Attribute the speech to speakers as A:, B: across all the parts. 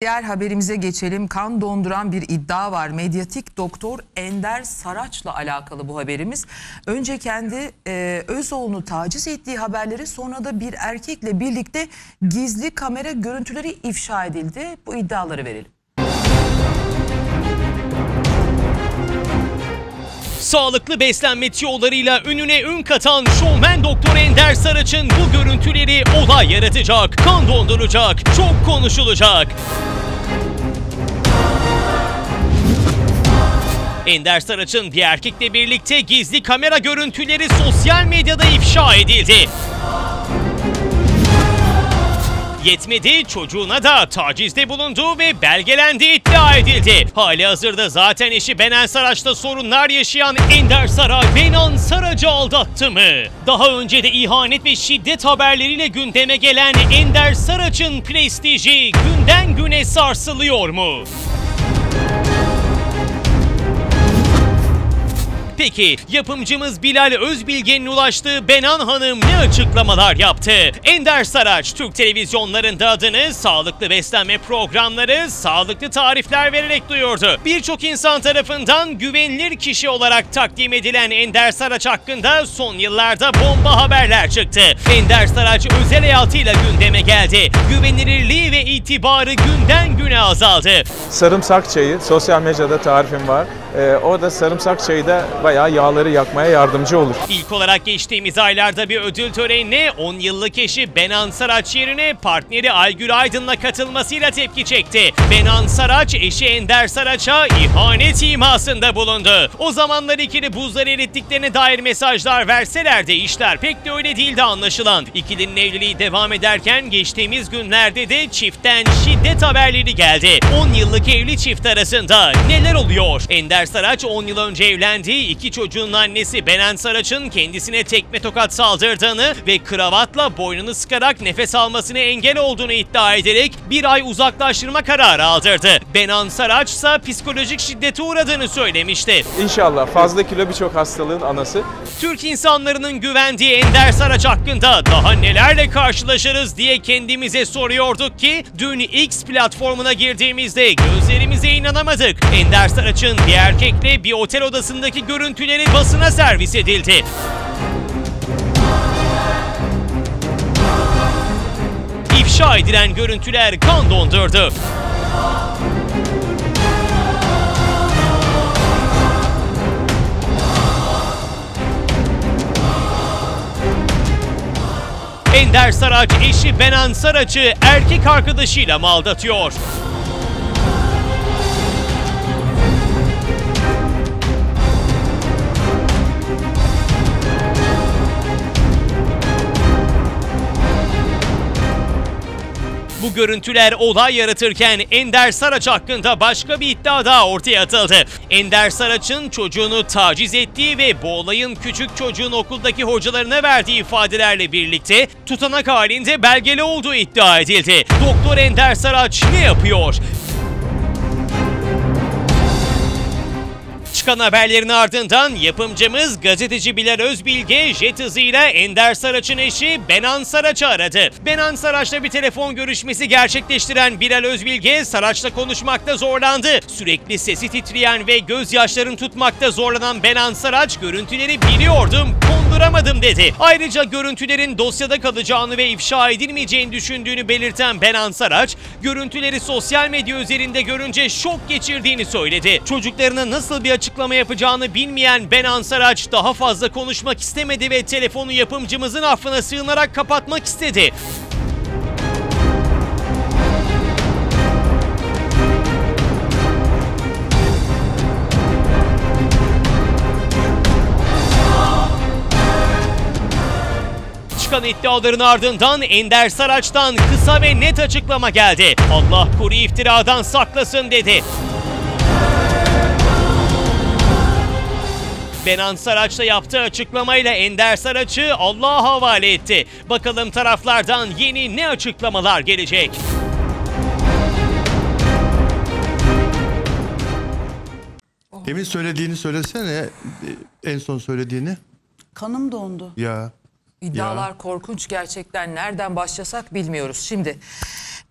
A: Diğer haberimize geçelim. Kan donduran bir iddia var. Medyatik doktor Ender Saraç'la alakalı bu haberimiz. Önce kendi e, Özoğlu'nu taciz ettiği haberleri sonra da bir erkekle birlikte gizli kamera görüntüleri ifşa edildi. Bu iddiaları verelim.
B: Sağlıklı beslenme tiyolarıyla önüne ün katan şovmen Doktor Ender Saraç'ın bu görüntüleri olay yaratacak, kan donduracak, çok konuşulacak. Ender Saraç'ın bir erkekle birlikte gizli kamera görüntüleri sosyal medyada ifşa edildi. Yetmedi çocuğuna da tacizde bulunduğu ve belgelendiği iddia edildi. Hali hazırda zaten eşi Benen Saraç'ta sorunlar yaşayan Ender Saray Benan Saraç'ı aldattı mı? Daha önce de ihanet ve şiddet haberleriyle gündeme gelen Ender Saraç'ın prestiji günden güne sarsılıyor mu? Peki yapımcımız Bilal Özbilge'nin ulaştığı Benan Hanım ne açıklamalar yaptı? Ender Saraç Türk televizyonlarında adını sağlıklı beslenme programları, sağlıklı tarifler vererek duyurdu. Birçok insan tarafından güvenilir kişi olarak takdim edilen Ender Saraç hakkında son yıllarda bomba haberler çıktı. Ender Saraç özel hayatıyla gündeme geldi. Güvenilirliği ve itibarı günden güne azaldı.
C: Sarımsak çayı, sosyal medyada tarifim var. Ee, orada sarımsak çayı da bayağı yağları yakmaya yardımcı olur.
B: İlk olarak geçtiğimiz aylarda bir ödül törenine 10 yıllık eşi Benan Saraç yerine partneri Aygül Aydın'la katılmasıyla tepki çekti. Benan Saraç eşi Ender Saraç'a ihanet imasında bulundu. O zamanlar ikili buzları erittiklerine dair mesajlar verseler de işler pek de öyle değildi anlaşılan. İkilinin evliliği devam ederken geçtiğimiz günlerde de çiftten şiddet haberleri geldi. 10 yıllık evli çift arasında neler oluyor? Ender Saraç 10 yıl önce evlendiği iki çocuğun annesi Benen Saraç'ın kendisine tekme tokat saldırdığını ve kravatla boynunu sıkarak nefes almasına engel olduğunu iddia ederek bir ay uzaklaştırma kararı aldırdı. Benan Saraç ise psikolojik şiddete uğradığını söylemişti.
C: İnşallah fazla kilo birçok hastalığın anası.
B: Türk insanlarının güvendiği Ender Saraç hakkında daha nelerle karşılaşırız diye kendimize soruyorduk ki dün X platformuna girdiğimizde gözlerimize inanamadık. Ender Saraç'ın bir erkekle bir otel odasındaki görüntüleri basına servis edildi. İfşa edilen görüntüler kan dondurdu. Ender Saraç eşi Benan Saraç'ı erkek arkadaşıyla mı aldatıyor? Bu görüntüler olay yaratırken Ender Saraç hakkında başka bir iddia daha ortaya atıldı. Ender Saraç'ın çocuğunu taciz ettiği ve bu olayın küçük çocuğun okuldaki hocalarına verdiği ifadelerle birlikte tutanak halinde belgeli olduğu iddia edildi. Doktor Ender Saraç ne yapıyor? Çıkan haberlerin ardından yapımcımız gazeteci Bilal Özbilge jet hızıyla Ender Saraç'ın eşi Benan Saraç'ı aradı. Benan Saraç'la bir telefon görüşmesi gerçekleştiren Bilal Özbilge Saraç'la konuşmakta zorlandı. Sürekli sesi titreyen ve gözyaşlarını tutmakta zorlanan Benan Saraç görüntüleri biliyordum konduramadım dedi. Ayrıca görüntülerin dosyada kalacağını ve ifşa edilmeyeceğini düşündüğünü belirten Benan Saraç, görüntüleri sosyal medya üzerinde görünce şok geçirdiğini söyledi. Çocuklarına nasıl bir açıklama yapacağını bilmeyen Benan Saraç daha fazla konuşmak istemedi ve telefonu yapımcımızın affına sığınarak kapatmak istedi. çıkan iddiaların ardından Ender Saraç'tan kısa ve net açıklama geldi. Allah kuru iftiradan saklasın dedi. Benan Saraç'la yaptığı açıklamayla Ender Saraç'ı Allah'a havale etti. Bakalım taraflardan yeni ne açıklamalar gelecek?
D: Emin söylediğini söylesene. En son söylediğini.
E: Kanım dondu.
D: Ya.
A: İddialar korkunç gerçekten. Nereden başlasak bilmiyoruz. Şimdi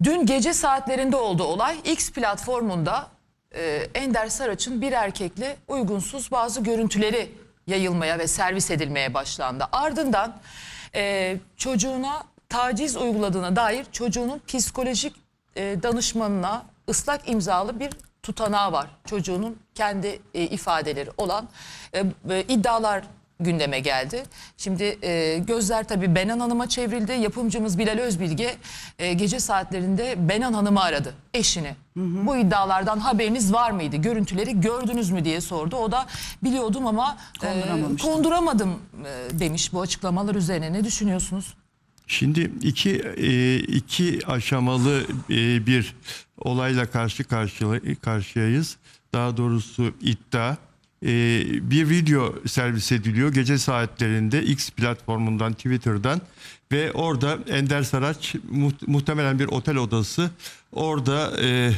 A: Dün gece saatlerinde oldu olay. X platformunda e, Ender Saraç'ın bir erkekle uygunsuz bazı görüntüleri yayılmaya ve servis edilmeye başlandı. Ardından e, çocuğuna taciz uyguladığına dair çocuğunun psikolojik e, danışmanına ıslak imzalı bir tutanağı var. Çocuğunun kendi e, ifadeleri olan e, e, iddialar gündeme geldi. Şimdi e, gözler tabii Benan Hanım'a çevrildi. Yapımcımız Bilal Özbilge e, gece saatlerinde Benan Hanım'ı aradı, eşini. Bu iddialardan haberiniz var mıydı? Görüntüleri gördünüz mü diye sordu. O da biliyordum ama e, konduramadım e, demiş bu açıklamalar üzerine. Ne düşünüyorsunuz?
D: Şimdi iki e, iki aşamalı e, bir olayla karşı karşıya, karşıyayız. Daha doğrusu iddia. E, bir video servis ediliyor gece saatlerinde X platformundan Twitter'dan ve orada Ender Saraç muht- muhtemelen bir otel odası orada e,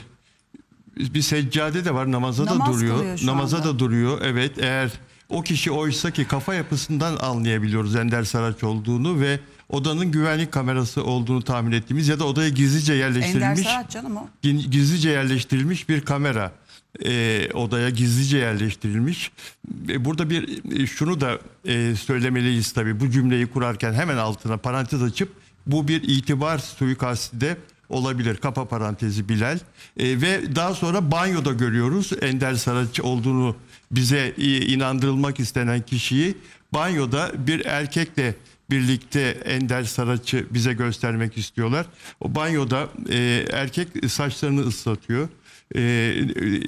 D: bir seccade de var namaza da
E: Namaz
D: duruyor.
E: kılıyor şu
D: Namaza
E: anda.
D: da duruyor. Evet eğer o kişi oysa ki kafa yapısından anlayabiliyoruz Ender Saraç olduğunu ve odanın güvenlik kamerası olduğunu tahmin ettiğimiz ya da odaya gizlice
E: Ender
D: yerleştirilmiş
E: Sarat canım o.
D: gizlice yerleştirilmiş bir kamera e, odaya gizlice yerleştirilmiş. E, burada bir e, şunu da e, söylemeliyiz tabii bu cümleyi kurarken hemen altına parantez açıp bu bir itibar suikasti de olabilir. Kapa parantezi Bilal. E, ve daha sonra banyoda görüyoruz Ender Saraç olduğunu bize e, inandırılmak istenen kişiyi banyoda bir erkekle birlikte Ender Saraç'ı bize göstermek istiyorlar. O banyoda e, erkek saçlarını ıslatıyor. E,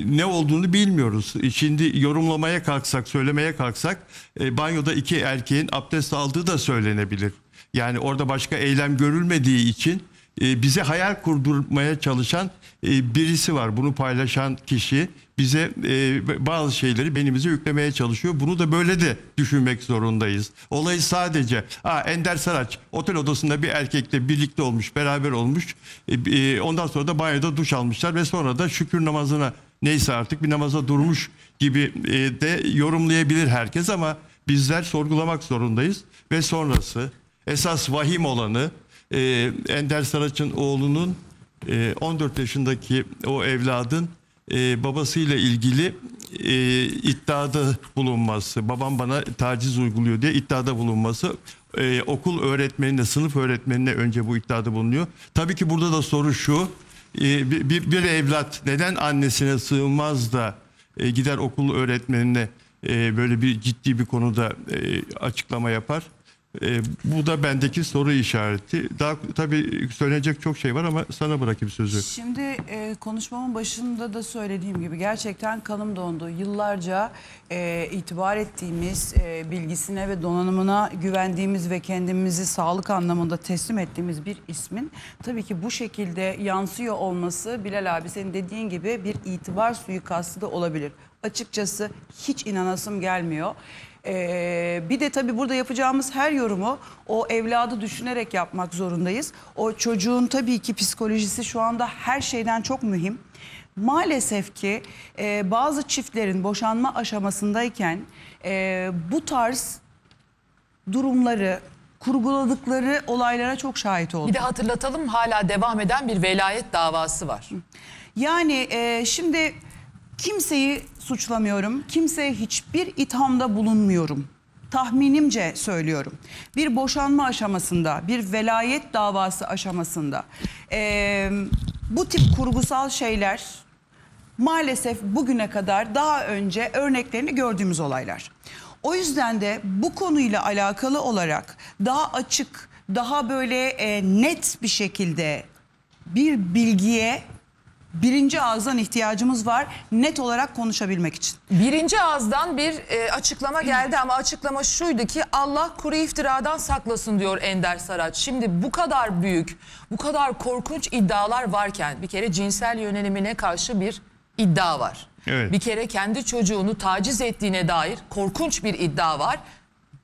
D: ne olduğunu bilmiyoruz. Şimdi yorumlamaya kalksak, söylemeye kalksak e, banyoda iki erkeğin abdest aldığı da söylenebilir. Yani orada başka eylem görülmediği için e, bize hayal kurdurmaya çalışan e, birisi var. Bunu paylaşan kişi bize e, bazı şeyleri benimize yüklemeye çalışıyor. Bunu da böyle de düşünmek zorundayız. Olayı sadece Aa, Ender Saraç otel odasında bir erkekle birlikte olmuş, beraber olmuş. E, e, ondan sonra da banyoda duş almışlar ve sonra da şükür namazına neyse artık bir namaza durmuş gibi de yorumlayabilir herkes ama bizler sorgulamak zorundayız ve sonrası esas vahim olanı e, Ender Saraç'ın oğlunun e, 14 yaşındaki o evladın e, babasıyla ilgili e, iddiada bulunması, babam bana taciz uyguluyor diye iddiada bulunması, e, okul öğretmenine, sınıf öğretmenine önce bu iddiada bulunuyor. Tabii ki burada da soru şu, e, bir, bir, evlat neden annesine sığınmaz da e, gider okul öğretmenine e, böyle bir ciddi bir konuda e, açıklama yapar? E, bu da bendeki soru işareti. Daha tabii söylenecek çok şey var ama sana bırakayım sözü.
E: Şimdi e, konuşmamın başında da söylediğim gibi gerçekten kanım dondu. Yıllarca e, itibar ettiğimiz, e, bilgisine ve donanımına güvendiğimiz ve kendimizi sağlık anlamında teslim ettiğimiz bir ismin tabii ki bu şekilde yansıyor olması Bilal abi senin dediğin gibi bir itibar suikastı da olabilir. Açıkçası hiç inanasım gelmiyor. Ee, bir de tabii burada yapacağımız her yorumu o evladı düşünerek yapmak zorundayız. O çocuğun tabii ki psikolojisi şu anda her şeyden çok mühim. Maalesef ki e, bazı çiftlerin boşanma aşamasındayken e, bu tarz durumları kurguladıkları olaylara çok şahit oldum.
A: Bir de hatırlatalım hala devam eden bir velayet davası var.
E: Yani e, şimdi kimseyi suçlamıyorum. Kimseye hiçbir ithamda bulunmuyorum. Tahminimce söylüyorum. Bir boşanma aşamasında, bir velayet davası aşamasında e, bu tip kurgusal şeyler maalesef bugüne kadar daha önce örneklerini gördüğümüz olaylar. O yüzden de bu konuyla alakalı olarak daha açık, daha böyle e, net bir şekilde bir bilgiye birinci ağızdan ihtiyacımız var net olarak konuşabilmek için.
A: Birinci ağızdan bir e, açıklama geldi ama açıklama şuydu ki Allah kuru iftiradan saklasın diyor Ender Saraç. Şimdi bu kadar büyük, bu kadar korkunç iddialar varken bir kere cinsel yönelimine karşı bir iddia var.
D: Evet.
A: Bir kere kendi çocuğunu taciz ettiğine dair korkunç bir iddia var.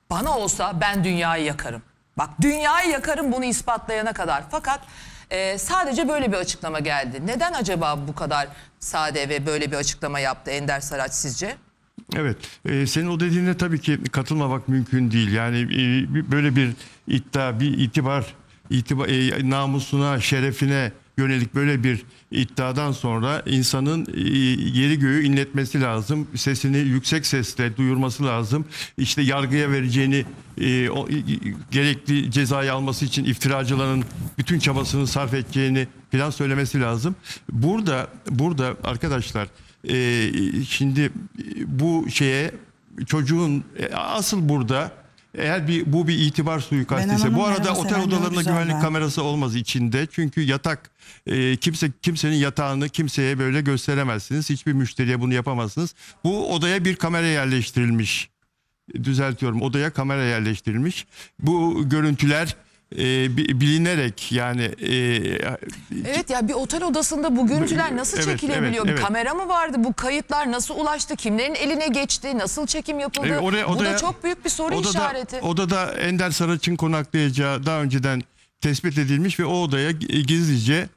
A: Bana olsa ben dünyayı yakarım. Bak dünyayı yakarım bunu ispatlayana kadar. Fakat e, sadece böyle bir açıklama geldi. Neden acaba bu kadar sade ve böyle bir açıklama yaptı Ender Saraç sizce?
D: Evet, e, senin o dediğine tabii ki katılmamak mümkün değil. Yani e, böyle bir iddia, bir itibar, itibar e, namusuna, şerefine yönelik böyle bir iddiadan sonra insanın e, yeri göğü inletmesi lazım. Sesini yüksek sesle duyurması lazım. İşte yargıya vereceğini e, o, gerekli cezayı alması için iftiracıların bütün çabasını sarf edeceğini falan söylemesi lazım. Burada burada arkadaşlar e, şimdi bu şeye çocuğun asıl burada eğer bir bu bir itibar suikastiyse
E: Hanım'ın
D: bu arada otel odalarında güvenlik
E: ben.
D: kamerası olmaz içinde. Çünkü yatak e, kimse kimsenin yatağını kimseye böyle gösteremezsiniz. Hiçbir müşteriye bunu yapamazsınız. Bu odaya bir kamera yerleştirilmiş. Düzeltiyorum. Odaya kamera yerleştirilmiş. Bu görüntüler e, bi- bilinerek yani e,
A: Evet ya bir otel odasında bu görüntüler nasıl
D: Evet,
A: çekilebiliyor?
D: evet,
A: Bir
D: evet.
A: kamera mı vardı? Bu kayıtlar nasıl ulaştı? Kimlerin eline geçti? Nasıl çekim yapıldı?
D: E, oraya-
A: bu da
D: odaya-
A: çok büyük bir soru
D: odada,
A: işareti.
D: Odada Ender Saraç'ın konaklayacağı daha önceden tespit edilmiş ve o odaya gi- gizlice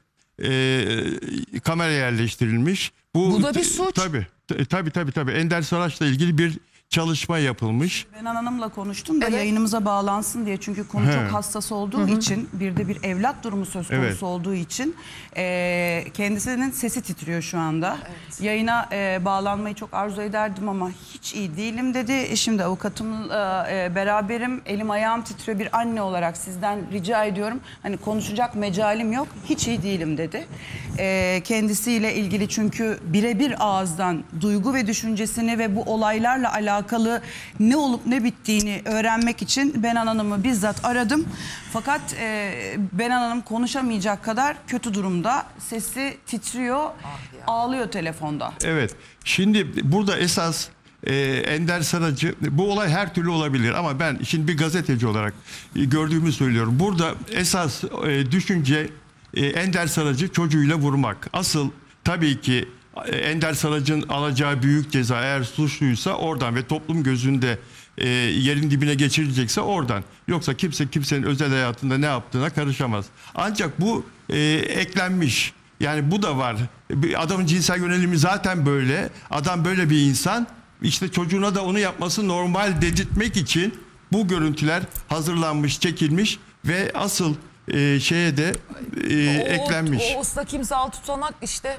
D: e, kamera yerleştirilmiş.
A: Bu da bir suç.
D: Tabii tabii tabii. Ender Saraç'la ilgili bir çalışma yapılmış.
E: Benan Hanım'la konuştum da
A: Evet.
E: yayınımıza bağlansın diye. Çünkü konu
D: He.
E: çok hassas olduğu için bir de bir evlat durumu söz konusu
D: Evet.
E: olduğu için e, kendisinin sesi titriyor şu anda. Yayına e, bağlanmayı çok arzu ederdim ama hiç iyi değilim dedi. Şimdi avukatımla e, beraberim. Elim ayağım titriyor. Bir anne olarak sizden rica ediyorum. Hani konuşacak mecalim yok. Hiç iyi değilim dedi. E, kendisiyle ilgili çünkü birebir ağızdan duygu ve düşüncesini ve bu olaylarla alakalı ne olup ne bittiğini öğrenmek için Benan Hanım'ı bizzat aradım. Fakat e, Benan Hanım konuşamayacak kadar kötü durumda. Sesi titriyor, ağlıyor telefonda.
D: Evet. Şimdi burada esas e, Ender Saracı bu olay her türlü olabilir ama ben şimdi bir gazeteci olarak e, gördüğümü söylüyorum. Burada esas e, düşünce e, Ender Saracı çocuğuyla vurmak. Asıl tabii ki Ender Saracı'nın alacağı büyük ceza eğer suçluysa oradan ve toplum gözünde e, yerin dibine geçirilecekse oradan. Yoksa kimse kimsenin özel hayatında ne yaptığına karışamaz. Ancak bu e, eklenmiş. Yani bu da var. Bir Adamın cinsel yönelimi zaten böyle. Adam böyle bir insan. İşte çocuğuna da onu yapması normal dedirtmek için bu görüntüler hazırlanmış, çekilmiş ve asıl e, şeye de e,
A: O-
D: eklenmiş.
A: O, usta kimsal tutanak işte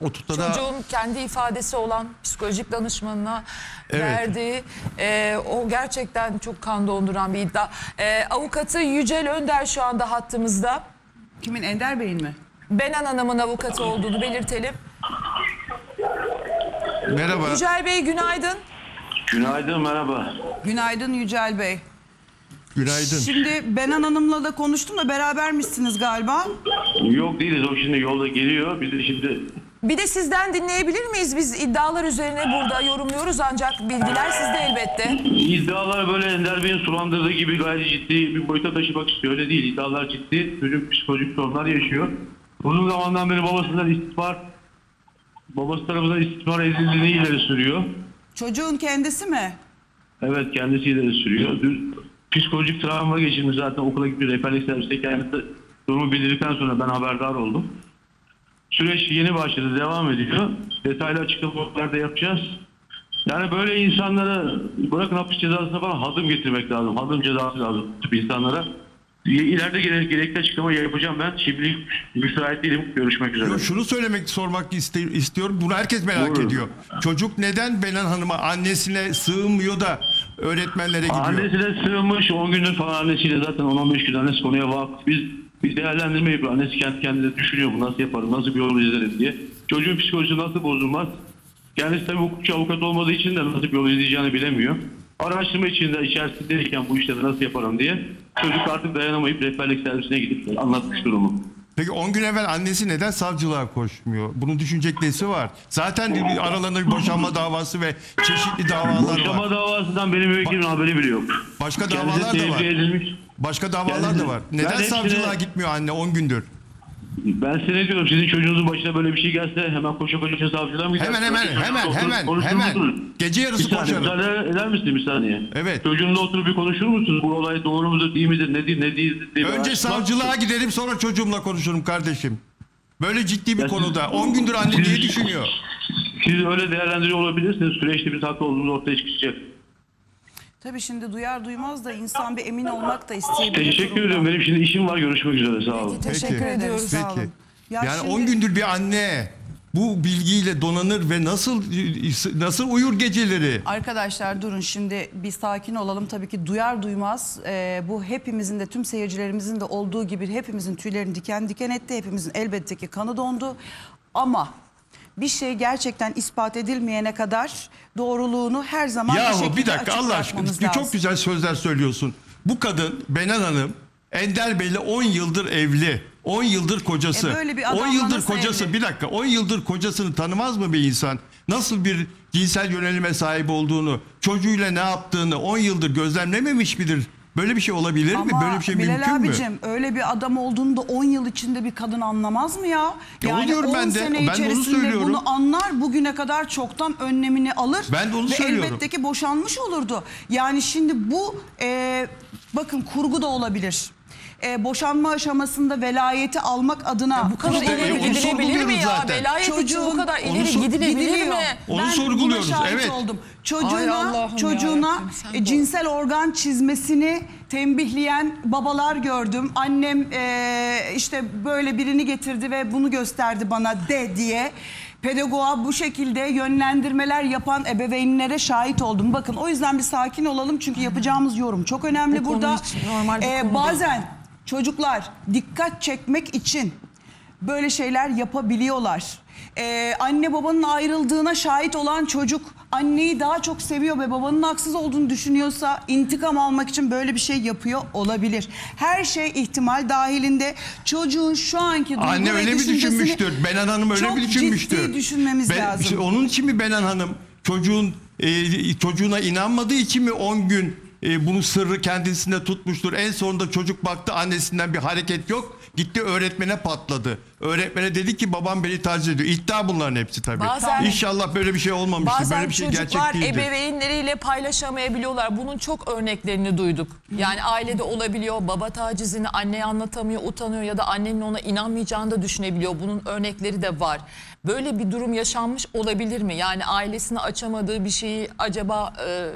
D: O tutada
A: çocuğun kendi ifadesi olan psikolojik danışmanına
D: Evet.
A: verdiği e, o gerçekten çok kan donduran bir iddia. E, avukatı Yücel Önder şu anda hattımızda.
E: Kimin Ender Bey'in mi?
A: Benan Hanım'ın avukatı olduğunu belirtelim.
D: merhaba.
A: Yücel Bey günaydın.
F: Günaydın merhaba.
E: Günaydın Yücel Bey.
D: Günaydın.
E: Şimdi Benan Hanım'la da konuştum da berabermişsiniz galiba.
F: Yok değiliz o şimdi yolda geliyor. Biz de şimdi
A: Bir de sizden dinleyebilir miyiz? Biz iddialar üzerine burada yorumluyoruz ancak bilgiler sizde elbette.
F: iddialar böyle Ender Bey'in sulandırdığı gibi gayet ciddi bir boyuta taşımak istiyor. Öyle değil. İddialar ciddi. Çocuk psikolojik sorunlar yaşıyor. Uzun zamandan beri babasından istismar babası tarafından istismar edildiğini ileri sürüyor.
E: Çocuğun kendisi mi?
F: Evet kendisi ileri sürüyor. Dün psikolojik travma geçirmiş zaten okula gitmiş rehberlik serviste kendisi durumu bildirdikten sonra ben haberdar oldum. Süreç yeni başladı devam ediyor. Detaylı açıklamalar da yapacağız. Yani böyle insanlara bırakın hapis cezasına falan hadım getirmek lazım. Hadım cezası lazım tip insanlara. İleride gere- gerekli açıklama yapacağım ben. Şimdilik müsait değilim. Görüşmek üzere.
D: Şunu söylemek, sormak iste- istiyorum. Bunu herkes merak
F: Buyurun.
D: ediyor. Çocuk neden Benan Hanım'a annesine sığınmıyor da öğretmenlere gidiyor?
F: Annesine sığınmış 10 gündür falan annesiyle zaten 10-15 gün annesi konuya vakıf. Biz bir değerlendirme yapıyor. Annesi kendi kendine düşünüyor bu nasıl yaparım, nasıl bir yol izlerim diye. Çocuğun psikolojisi nasıl bozulmaz? Kendisi tabii hukukçu avukat olmadığı için de nasıl bir yol izleyeceğini bilemiyor. Araştırma içinde içerisindeyken bu işleri nasıl yaparım diye çocuk artık dayanamayıp rehberlik servisine gidip anlatmış durumu.
D: Peki 10 gün evvel annesi neden savcılığa koşmuyor? Bunun düşünecek nesi var? Zaten bir aralarında bir boşanma davası ve çeşitli davalar
F: Boşama
D: var.
F: davasından benim müvekkilim haberi bile yok.
D: Başka
F: Kendisi
D: davalar da var.
F: edilmiş.
D: Başka davalar
F: Kendisi-
D: da var. Neden
F: hepsine-
D: savcılığa gitmiyor anne 10 gündür?
F: Ben size ne diyorum sizin çocuğunuzun başına böyle bir şey gelse hemen koşa koşa savcılığa mı
D: Hemen
F: gidersiniz?
D: hemen hemen
F: Oturup
D: hemen
F: konuşur
D: hemen.
F: musunuz?
D: Gece
F: Bir
D: yarısı
F: saniye
D: koşarım.
F: müsaade eder misiniz bir saniye?
D: Evet.
F: Çocuğunla oturup bir konuşur musunuz? Bu olay doğru mudur değil midir nedir ne değildir diye. bir
D: Önce
F: araştırma-
D: savcılığa gidelim sonra çocuğumla konuşurum kardeşim. Böyle ciddi bir
F: Ya siz-
D: konuda 10 gündür anne niye düşünüyor?
F: Siz öyle değerlendiriyor olabilirsiniz. Süreçte biz haklı olduğumuz ortaya çıkacak.
E: Tabii şimdi duyar duymaz da insan bir emin olmak da isteyebilir.
F: Teşekkür
E: durumda.
F: ediyorum. Benim şimdi işim var. Görüşmek üzere. Sağ olun.
A: Teşekkür
D: Peki.
A: ediyoruz.
E: Sağ olun.
D: Peki.
E: Ya
D: yani
E: şimdi-
D: 10 gündür bir anne bu bilgiyle donanır ve nasıl nasıl uyur geceleri?
E: Arkadaşlar durun şimdi bir sakin olalım. Tabii ki duyar duymaz e, bu hepimizin de tüm seyircilerimizin de olduğu gibi hepimizin tüylerini diken diken etti. Hepimizin elbette ki kanı dondu. Ama bir şey gerçekten ispat edilmeyene kadar doğruluğunu her zaman bir
D: Yahu
E: şekilde
D: bir dakika Allah aşkına
E: bırakmamız
D: çok
E: lazım.
D: güzel sözler söylüyorsun. Bu kadın Benan Hanım Ender Bey'le 10 yıldır evli. 10 yıldır kocası.
E: E böyle bir
D: 10
E: adamla
D: yıldır kocası
E: evli?
D: bir dakika 10 yıldır kocasını tanımaz mı bir insan? Nasıl bir cinsel yönelime sahip olduğunu, çocuğuyla ne yaptığını 10 yıldır gözlemlememiş midir? Böyle bir şey olabilir mi?
E: Ama
D: Böyle bir şey
E: Bilal
D: mümkün mü?
E: abicim öyle bir adam olduğunu da 10 yıl içinde bir kadın anlamaz mı ya?
D: Ya onu diyorum
E: 10
D: ben de.
E: sene
D: Ben de onu
E: içerisinde
D: söylüyorum.
E: bunu anlar bugüne kadar çoktan önlemini alır.
D: Ben de onu
E: ve
D: söylüyorum.
E: elbette ki boşanmış olurdu. Yani şimdi bu e, bakın kurgu da olabilir. E, boşanma aşamasında velayeti almak adına
A: Bu kadar
D: İşte,
A: ileri
D: e, onu
A: gidilebilir mi
D: sorguluyoruz
A: ya?
D: zaten.
A: Velayet için bu kadar
D: Onu
A: ileri
D: sor-
A: gidilebilir
E: Gidiliyor.
A: mi?
D: Onu
E: ben
D: sorguluyoruz,
E: buna şahit
D: evet.
E: oldum.
A: Ay
E: Çocuğuna,
A: Allah'ım
E: çocuğuna
A: yarabbim, sen
E: e, cinsel organ çizmesini tembihleyen babalar gördüm. Annem e, işte böyle birini getirdi ve bunu gösterdi bana de diye. Pedagoğa bu şekilde yönlendirmeler yapan ebeveynlere şahit oldum. Bakın o yüzden bir sakin olalım çünkü yapacağımız yorum çok önemli
A: Bu
E: burada.
A: normal bir
E: E,
A: değil.
E: bazen çocuklar dikkat çekmek için böyle şeyler yapabiliyorlar. Ee, anne babanın ayrıldığına şahit olan çocuk anneyi daha çok seviyor ve babanın haksız olduğunu düşünüyorsa intikam almak için böyle bir şey yapıyor olabilir. Her şey ihtimal dahilinde çocuğun şu anki duygu
D: Anne öyle mi düşünmüştür? Benan Hanım öyle
E: çok
D: mi düşünmüştür?
E: ciddi düşünmemiz
D: Ben-
E: lazım.
D: işte onun için mi Benan Hanım çocuğun e, çocuğuna inanmadığı için mi 10 gün e, bunu sırrı kendisinde tutmuştur? En sonunda çocuk baktı annesinden bir hareket yok. Gitti öğretmene patladı. Öğretmene dedi ki babam beni taciz ediyor. İddia bunların hepsi tabii.
A: Bazen-
D: İnşallah böyle bir şey olmamıştır.
A: Bazen
D: böyle bir şey gerçek
A: çocuklar ebeveynleriyle paylaşamayabiliyorlar. Bunun çok örneklerini duyduk. Yani ailede olabiliyor. Baba tacizini anneye anlatamıyor, utanıyor ya da annenin ona inanmayacağını da düşünebiliyor. Bunun örnekleri de var. Böyle bir durum yaşanmış olabilir mi? Yani ailesine açamadığı bir şeyi acaba e,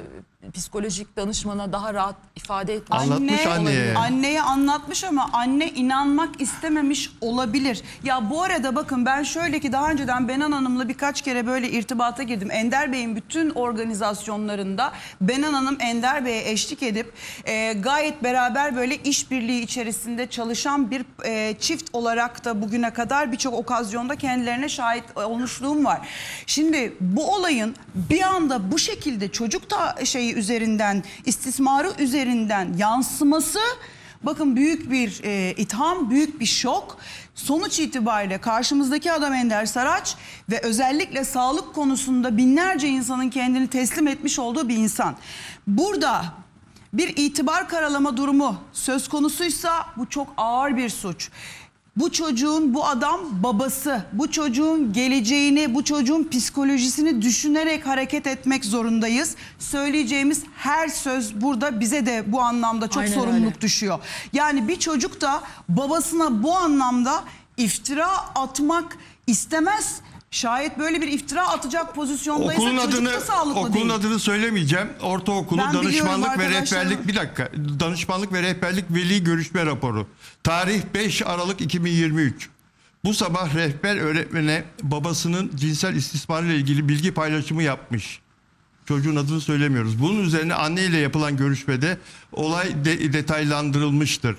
A: psikolojik danışmana daha rahat ifade etmek
D: Anlatmış anneye.
E: Anneye anlatmış ama anne inanmak istememiş olabilir. Ya bu arada bakın ben şöyle ki daha önceden Benan Hanım'la birkaç kere böyle irtibata girdim. Ender Bey'in bütün organizasyonlarında Benan Hanım Ender Bey'e eşlik edip e, gayet beraber böyle işbirliği içerisinde çalışan bir e, çift olarak da bugüne kadar birçok okazyonda kendilerine şahit olmuşluğum var. Şimdi bu olayın bir anda bu şekilde çocuk da şeyi üzerinden istismarı üzerinden yansıması bakın büyük bir e, itham, büyük bir şok. Sonuç itibariyle karşımızdaki adam Ender Saraç ve özellikle sağlık konusunda binlerce insanın kendini teslim etmiş olduğu bir insan. Burada bir itibar karalama durumu söz konusuysa bu çok ağır bir suç. Bu çocuğun bu adam babası, bu çocuğun geleceğini, bu çocuğun psikolojisini düşünerek hareket etmek zorundayız. Söyleyeceğimiz her söz burada bize de bu anlamda çok
A: Aynen
E: sorumluluk
A: öyle.
E: düşüyor. Yani bir çocuk da babasına bu anlamda iftira atmak istemez. Şayet böyle bir iftira atacak pozisyondaysa
D: Okulun
E: çocuk
D: adını
E: da sağlıklı
D: okulun
E: değil.
D: adını söylemeyeceğim. Ortaokulu
E: Ben biliyorum
D: danışmanlık ve
E: arkadaşlarım.
D: rehberlik bir dakika. Danışmanlık ve rehberlik veli görüşme raporu. Tarih 5 Aralık 2023. Bu sabah rehber öğretmene babasının cinsel istismarı ile ilgili bilgi paylaşımı yapmış. Çocuğun adını söylemiyoruz. Bunun üzerine anne ile yapılan görüşmede olay de- detaylandırılmıştır.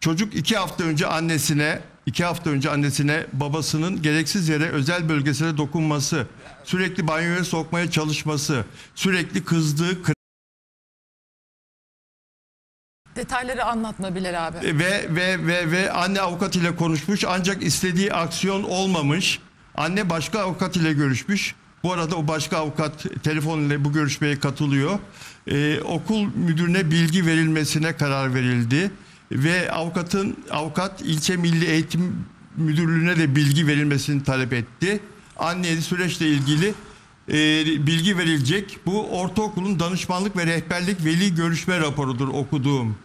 D: Çocuk iki hafta önce annesine, iki hafta önce annesine babasının gereksiz yere özel bölgesine dokunması, sürekli banyoya sokmaya çalışması, sürekli kızdığı, kı-
A: Detayları anlatma Bilal abi.
D: ve ve ve ve anne avukat ile konuşmuş ancak istediği aksiyon olmamış. Anne başka avukat ile görüşmüş. Bu arada o başka avukat telefon ile bu görüşmeye katılıyor. Ee, okul müdürüne bilgi verilmesine karar verildi ve avukatın avukat ilçe milli eğitim müdürlüğüne de bilgi verilmesini talep etti. Anneye süreçle ilgili e, bilgi verilecek. Bu ortaokulun danışmanlık ve rehberlik veli görüşme raporudur okuduğum.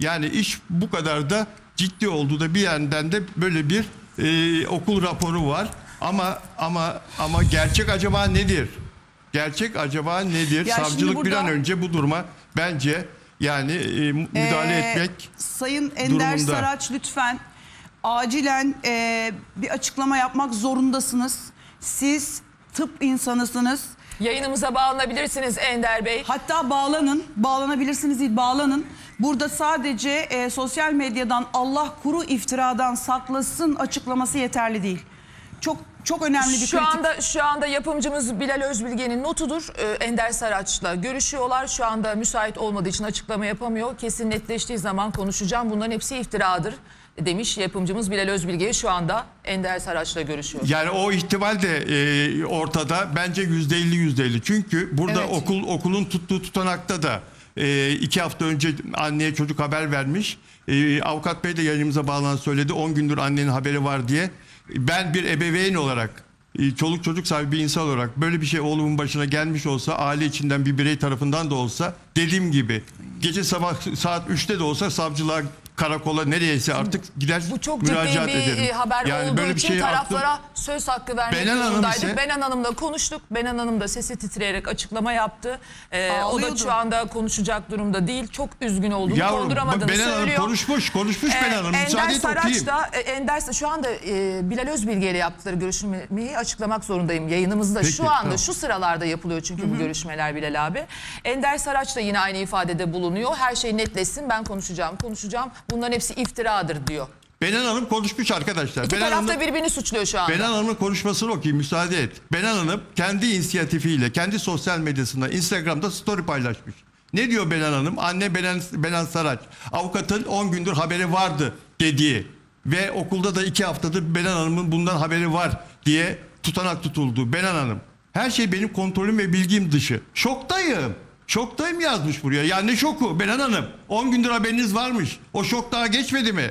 D: Yani iş bu kadar da ciddi olduğu da bir yandan da böyle bir e, okul raporu var. Ama ama ama gerçek acaba nedir? Gerçek acaba nedir?
E: Ya
D: Savcılık bir an
E: burada-
D: önce bu duruma bence yani e, müdahale
E: Ee,
D: etmek
E: Sayın Ender
D: durumunda.
E: Saraç lütfen acilen e, bir açıklama yapmak zorundasınız. Siz tıp insanısınız.
A: Yayınımıza bağlanabilirsiniz Ender Bey.
E: Hatta bağlanın, bağlanabilirsiniz değil bağlanın. Burada sadece e, sosyal medyadan Allah kuru iftiradan saklasın açıklaması yeterli değil. Çok çok önemli bir
A: Şu
E: kritik.
A: anda şu anda yapımcımız Bilal Özbilge'nin notudur. Ee, Ender Saraç'la görüşüyorlar. Şu anda müsait olmadığı için açıklama yapamıyor. Kesin netleştiği zaman konuşacağım. Bunların hepsi iftiradır demiş yapımcımız Bilal Özbilge. Şu anda Ender Saraç'la görüşüyor.
D: Yani o ihtimal de e, ortada. Bence yüzde elli yüzde elli. Çünkü burada
E: Evet.
D: okul okulun tuttuğu tutanakta da e, iki hafta önce anneye çocuk haber vermiş. E, avukat bey de yayınımıza bağlanan söyledi. 10 gündür annenin haberi var diye. Ben bir ebeveyn olarak e, çoluk çocuk sahibi bir insan olarak böyle bir şey oğlumun başına gelmiş olsa aile içinden bir birey tarafından da olsa dediğim gibi gece sabah saat 3'te de olsa savcılığa karakola nereyse artık gider
A: Bu çok ciddi
D: müracaat
A: bir
D: ederim.
A: e, haber
D: Yani
A: olduğu
D: böyle bir
A: için
D: şey
A: taraflara
D: yaptım.
A: söz hakkı vermek
D: Benan Hanım
A: zorundaydık.
D: ise-
A: Benan Hanım'la konuştuk. Benan Hanım da sesi titreyerek açıklama yaptı. Ee, o da şu anda konuşacak durumda değil. Çok üzgün olduğunu,
D: Yavrum
A: konduramadığını
D: Hanım
A: söylüyor.
D: konuşmuş konuşmuş
A: Ee,
D: Benan Hanım
A: Ender Saraç da e, Ender şu anda e, Bilal Özbilge ile yaptıkları görüşmeyi açıklamak zorundayım. Yayınımızda
D: Peki,
A: şu anda
D: tamam.
A: şu sıralarda yapılıyor çünkü bu görüşmeler Bilal abi. Ender Saraç da yine aynı ifadede bulunuyor. Her şey netleşsin ben konuşacağım konuşacağım. Bunların hepsi iftiradır diyor.
D: Benan Hanım konuşmuş arkadaşlar.
A: İki
D: Benan
A: taraf da
D: Hanım,
A: birbirini suçluyor şu anda.
D: Benan Hanım'ın konuşmasını okuyayım müsaade et. Benan Hanım kendi inisiyatifiyle kendi sosyal medyasında Instagram'da story paylaşmış. Ne diyor Benan Hanım? Anne Benan, Benan Saraç. Avukatın 10 gündür haberi vardı dediği ve okulda da 2 haftadır Benan Hanım'ın bundan haberi var diye tutanak tutuldu. Benan Hanım her şey benim kontrolüm ve bilgim dışı. Şoktayım. Şoktayım yazmış buraya. Ya ne şoku Benan Hanım? 10 gündür haberiniz varmış. O şok daha geçmedi mi?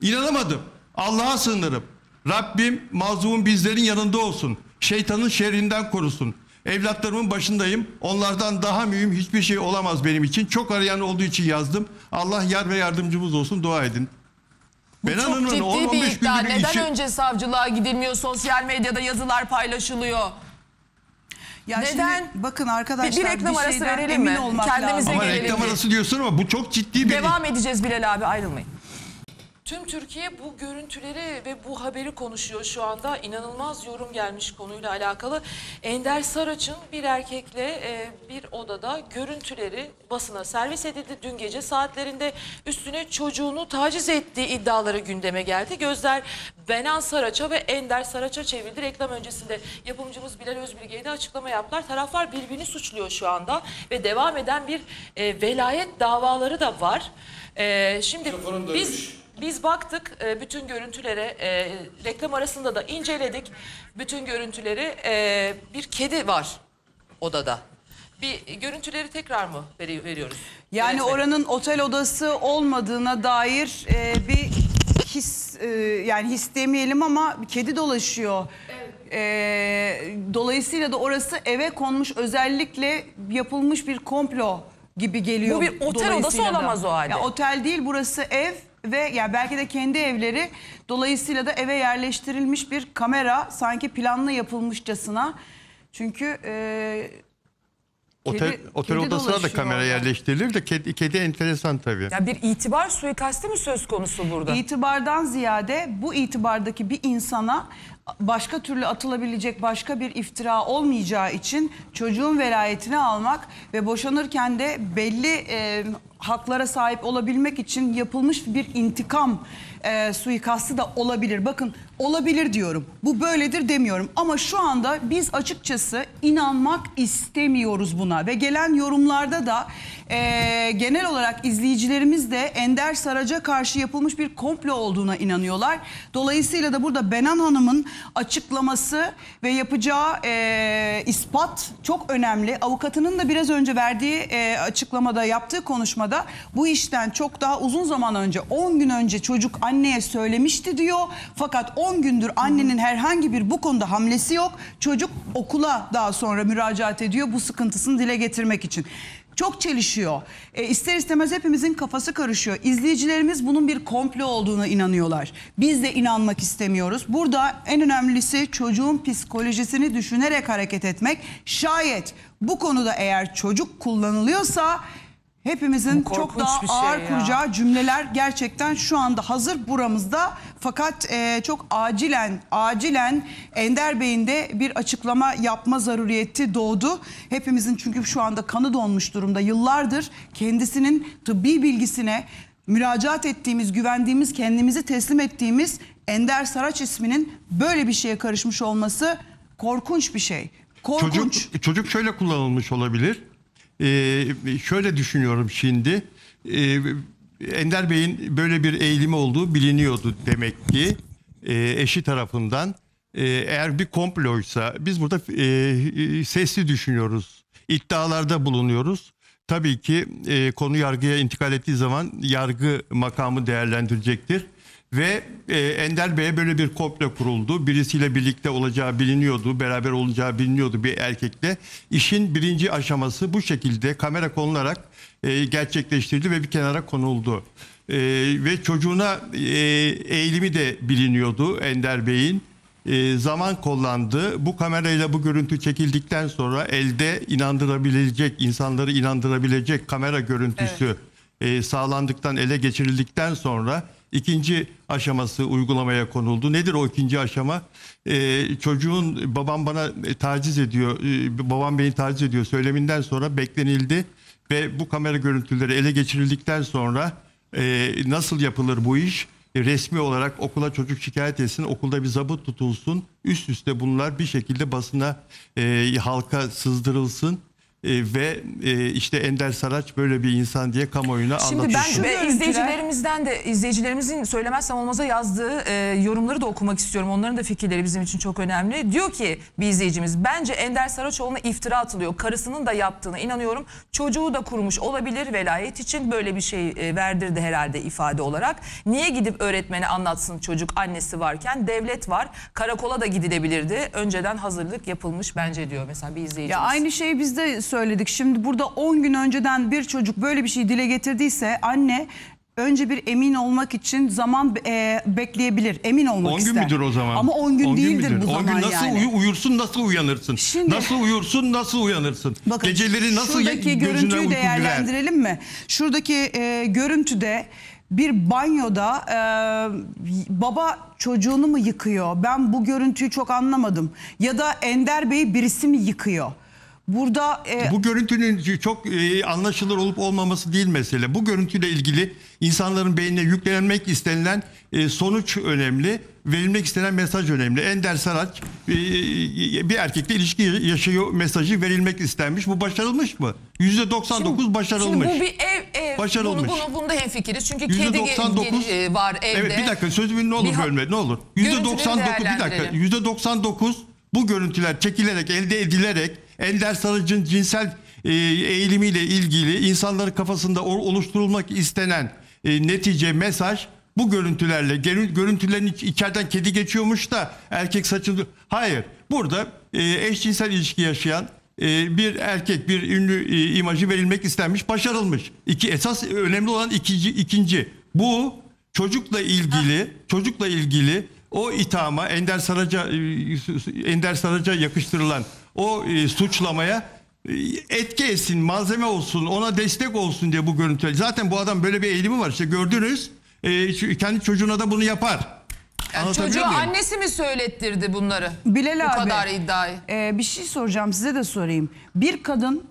D: İnanamadım. Allah'a sığınırım. Rabbim mazlumun bizlerin yanında olsun. Şeytanın şerrinden korusun. Evlatlarımın başındayım. Onlardan daha mühim hiçbir şey olamaz benim için. Çok arayan olduğu için yazdım. Allah yar ve yardımcımız olsun. Dua edin.
A: Bu çok
D: Hanım'ın
A: ciddi
D: 10-15
A: bir iddia.
D: gündür
A: Neden
D: işi-
A: önce savcılığa gidilmiyor? Sosyal medyada yazılar paylaşılıyor.
E: Ya
A: Neden?
E: Şimdi bakın arkadaşlar
A: Bir- bir reklam arası
E: şeyden
A: verelim
E: emin
A: mi?
E: olmak
A: Kendimize
E: lazım.
D: Ama
A: gelelim
D: reklam
A: bir.
D: arası diyorsun ama bu çok ciddi bir...
A: Devam edeceğiz Bilal abi ayrılmayın.
G: Tüm Türkiye bu görüntüleri ve bu haberi konuşuyor şu anda. İnanılmaz yorum gelmiş konuyla alakalı. Ender Saraç'ın bir erkekle e, bir odada görüntüleri basına servis edildi. Dün gece saatlerinde üstüne çocuğunu taciz ettiği iddiaları gündeme geldi. Gözler Benan Saraç'a ve Ender Saraç'a çevrildi. Reklam öncesinde yapımcımız Bilal Özbilge'ye de açıklama yaptılar. Taraflar birbirini suçluyor şu anda ve devam eden bir e, velayet davaları da var. E, şimdi biz biz baktık e, bütün görüntülere, e, reklam arasında da inceledik. Bütün görüntüleri e, bir kedi var odada. Bir görüntüleri tekrar mı veri- veriyoruz?
E: Yani
G: Yönetmenim.
E: oranın otel odası olmadığına dair e, bir his e, yani his demeyelim ama bir kedi dolaşıyor. E, dolayısıyla da orası eve konmuş özellikle yapılmış bir komplo gibi geliyor.
A: Bu bir otel
E: dolayısıyla
A: odası
E: da.
A: olamaz o halde.
E: Ya otel değil burası ev ve yani belki de kendi evleri dolayısıyla da eve yerleştirilmiş bir kamera sanki planlı yapılmışçasına. Çünkü e,
D: Otel,
E: Kedi-
D: otel
E: kedi
D: odasına da
E: dolaşıyor
D: kamera
E: orada.
D: yerleştirilir de kedi, kedi enteresan tabii.
A: Ya bir itibar suikasti mi söz konusu burada?
E: İtibardan ziyade bu itibardaki bir insana başka türlü atılabilecek başka bir iftira olmayacağı için çocuğun velayetini almak ve boşanırken de belli e, haklara sahip olabilmek için yapılmış bir intikam e, suikastı da olabilir. Bakın olabilir diyorum. Bu böyledir demiyorum. Ama şu anda biz açıkçası inanmak istemiyoruz buna ve gelen yorumlarda da e, genel olarak izleyicilerimiz de Ender Saraç'a karşı yapılmış bir komplo olduğuna inanıyorlar. Dolayısıyla da burada Benan Hanım'ın açıklaması ve yapacağı e, ispat çok önemli. Avukatının da biraz önce verdiği e, açıklamada yaptığı konuşmada bu işten çok daha uzun zaman önce 10 gün önce çocuk anneye söylemişti diyor. Fakat 10 gündür annenin herhangi bir bu konuda hamlesi yok. Çocuk okula daha sonra müracaat ediyor bu sıkıntısını dile getirmek için. Çok çelişiyor. E, ister istemez hepimizin kafası karışıyor. İzleyicilerimiz bunun bir komplo olduğuna inanıyorlar. Biz de inanmak istemiyoruz. Burada en önemlisi çocuğun psikolojisini düşünerek hareket etmek. Şayet bu konuda eğer çocuk kullanılıyorsa Hepimizin çok daha
A: bir şey
E: ağır
A: ya.
E: kuracağı cümleler gerçekten şu anda hazır buramızda. Fakat e, çok acilen acilen Ender Bey'in de bir açıklama yapma zaruriyeti doğdu. Hepimizin çünkü şu anda kanı donmuş durumda. Yıllardır kendisinin tıbbi bilgisine müracaat ettiğimiz, güvendiğimiz, kendimizi teslim ettiğimiz Ender Saraç isminin böyle bir şeye karışmış olması korkunç bir şey. Korkunç.
D: Çocuk, çocuk şöyle kullanılmış olabilir. Ee, şöyle düşünüyorum şimdi. Ee, Ender Bey'in böyle bir eğilimi olduğu biliniyordu demek ki e, eşi tarafından. Ee, eğer bir komploysa biz burada e, sesli düşünüyoruz. İddialarda bulunuyoruz. Tabii ki e, konu yargıya intikal ettiği zaman yargı makamı değerlendirecektir. Ve e, Ender Bey'e böyle bir komplo kuruldu. Birisiyle birlikte olacağı biliniyordu, beraber olacağı biliniyordu bir erkekle. İşin birinci aşaması bu şekilde kamera konularak e, gerçekleştirildi ve bir kenara konuldu. E, ve çocuğuna e, eğilimi de biliniyordu Ender Bey'in. E, zaman kullandı. Bu kamerayla bu görüntü çekildikten sonra elde inandırabilecek, insanları inandırabilecek kamera görüntüsü e, sağlandıktan, ele geçirildikten sonra ikinci aşaması uygulamaya konuldu. Nedir o ikinci aşama? E, çocuğun babam bana e, taciz ediyor, e, babam beni taciz ediyor söyleminden sonra beklenildi ve bu kamera görüntüleri ele geçirildikten sonra e, nasıl yapılır bu iş? E, resmi olarak okula çocuk şikayet etsin, okulda bir zabıt tutulsun, üst üste bunlar bir şekilde basına, e, halka sızdırılsın E, ve e, işte Ender Saraç böyle bir insan diye kamuoyuna
A: Şimdi
D: anlatılsın.
A: ben ve
E: görüntüler-
A: izleyicilerimizden de izleyicilerimizin söylemezsem olmaza yazdığı e, yorumları da okumak istiyorum. Onların da fikirleri bizim için çok önemli. Diyor ki bir izleyicimiz bence Ender Saraçoğlu'na iftira atılıyor. Karısının da yaptığına inanıyorum. Çocuğu da kurmuş olabilir velayet için böyle bir şey e, verdirdi herhalde ifade olarak. Niye gidip öğretmene anlatsın çocuk annesi varken devlet var. Karakola da gidilebilirdi. Önceden hazırlık yapılmış bence diyor mesela bir izleyicimiz.
E: Ya aynı şeyi biz de söyledik. Şimdi burada 10 gün önceden bir çocuk böyle bir şey dile getirdiyse anne önce bir emin olmak için zaman e, bekleyebilir. Emin olmak
D: 10 gün
E: ister.
D: müdür o zaman?
E: Ama 10 gün
D: 10
E: değildir
D: müdür?
E: bu
D: 10
E: zaman
D: gün nasıl
E: yani.
D: uyu- uyursun nasıl uyanırsın?
E: Şimdi-
D: nasıl uyursun nasıl uyanırsın?
E: Bakın
D: Geceleri nasıl
E: şuradaki görüntüyü
D: girer?
E: değerlendirelim mi? Şuradaki e, görüntüde bir banyoda e, baba çocuğunu mu yıkıyor? Ben bu görüntüyü çok anlamadım. Ya da Ender Bey birisi mi yıkıyor? Burada e,
D: Bu görüntünün çok e, anlaşılır olup olmaması değil mesele. Bu görüntüyle ilgili insanların beynine yüklenmek istenilen e, sonuç önemli. Verilmek istenen mesaj önemli. Ender Saraç e, bir erkekle ilişki yaşıyor mesajı verilmek istenmiş. Bu başarılmış mı? %99 başarılmış.
A: Şimdi bu bir ev, ev.
D: Başarılmış.
A: Bunu, bunu, bunda hemfikiriz. Çünkü kedi ge-
D: %99
A: ge- var evde.
D: Evet bir dakika sözümün ne olur
A: Bir
D: bölme ne olur.
A: Görüntüleri
D: %99 bir dakika.
A: değerlendirelim.
D: %99 bu görüntüler çekilerek elde edilerek Ender Sarıcı'nın cinsel e, eğilimiyle ilgili insanların kafasında oluşturulmak istenen e, netice mesaj bu görüntülerle görü- görüntülerin iç- içeriden kedi geçiyormuş da erkek saçını hayır burada e, eşcinsel ilişki yaşayan bir erkek bir ünlü imajı verilmek istenmiş başarılmış. İki esas önemli olan ikinci ikinci bu çocukla ilgili çocukla ilgili o ithama Ender Saraca Ender Saraca yakıştırılan o e, suçlamaya e, etki etsin, malzeme olsun, ona destek olsun diye bu görüntüler. Zaten bu adam böyle bir eğilimi var. İşte gördünüz. e, kendi çocuğuna da bunu yapar.
A: Yani çocuğa
D: muyum?
A: annesi mi söylettirdi bunları?
E: Bilal
A: Bu
E: abi.
A: kadar iddiayı.
E: e, bir şey soracağım size de sorayım. Bir kadın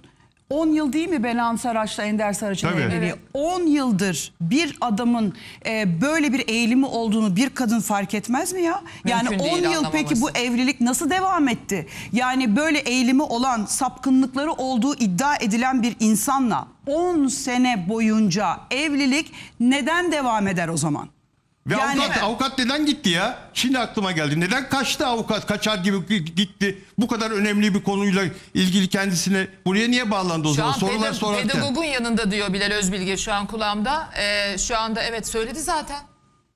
E: 10 yıl değil mi Benan Saraç'la Ender Saraç'ın
D: Tabii.
E: evliliği?
A: Evet.
E: 10 yıldır bir adamın e, böyle bir eğilimi olduğunu bir kadın fark etmez mi ya? yani
A: Mümkün
E: 10
A: değil,
E: yıl peki bu evlilik nasıl devam etti? Yani böyle eğilimi olan, sapkınlıkları olduğu iddia edilen bir insanla 10 sene boyunca evlilik neden devam eder o zaman?
D: Ve
E: Yani-
D: avukat, avukat neden gitti ya? Şimdi aklıma geldi. Neden kaçtı avukat? Kaçar gibi gi- gitti. Bu kadar önemli bir konuyla ilgili kendisine buraya niye bağlandı o
A: Şu
D: zaman?
A: an
D: Sorular
A: peda-
D: sorarken.
A: pedagogun yanında diyor Bilal Özbilge şu an kulağımda. Ee, şu anda evet söyledi zaten.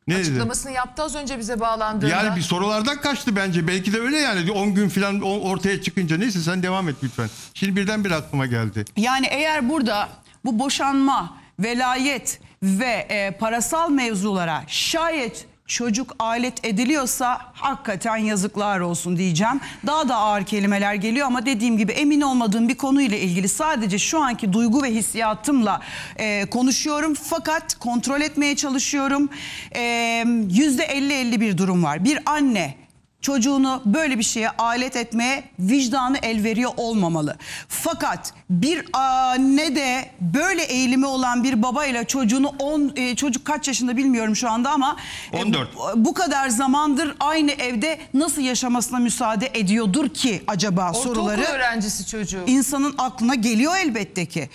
D: Ne dedi?
A: Açıklamasını yaptı az önce bize bağlandığında.
D: Yani bir sorulardan kaçtı bence. Belki de öyle yani. 10 gün falan o- ortaya çıkınca. Neyse sen devam et lütfen. Şimdi birdenbire aklıma geldi.
E: Yani eğer burada bu boşanma, velayet ve e, parasal mevzulara şayet çocuk alet ediliyorsa hakikaten yazıklar olsun diyeceğim. Daha da ağır kelimeler geliyor ama dediğim gibi emin olmadığım bir konuyla ilgili sadece şu anki duygu ve hissiyatımla e, konuşuyorum. Fakat kontrol etmeye çalışıyorum. E, Yüzde elli elli bir durum var. Bir anne çocuğunu böyle bir şeye alet etmeye vicdanı el veriyor olmamalı. Fakat bir anne de böyle eğilimi olan bir babayla çocuğunu 10 çocuk kaç yaşında bilmiyorum şu anda ama e,
D: 14.
E: bu, bu kadar zamandır aynı evde nasıl yaşamasına müsaade ediyordur ki acaba soruları
A: Ortaokul öğrencisi çocuğu.
E: insanın aklına geliyor elbette ki.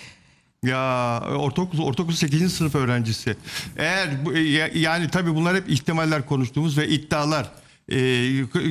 D: Ya ortaokul ortaokul 8. sınıf öğrencisi. Eğer bu- ya- yani tabii bunlar hep ihtimaller konuştuğumuz ve iddialar. Ee,